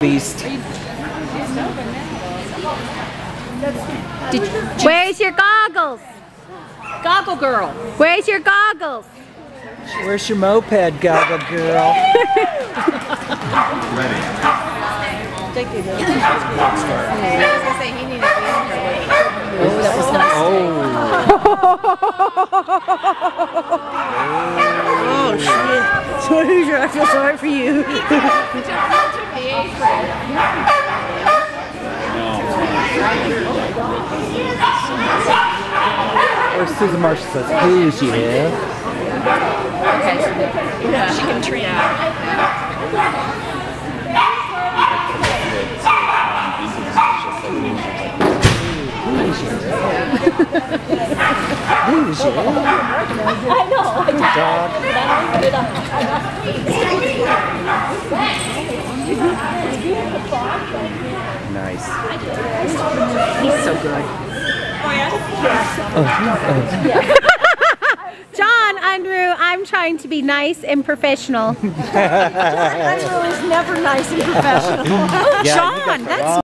beast. Where's your goggles? Goggle girl. Where's your goggles? Where's your moped, goggle girl? Oh, that was nice. Oh, Oh, shit. So I feel sorry for you. or Susan Marshall says, who's you? She can train. Who's you? I know. I just Dog. put. Nice. He's so good. John Unruh, I'm trying to be nice and professional. I'm really never nice and professional. Yeah, you got Sean, the that's wrong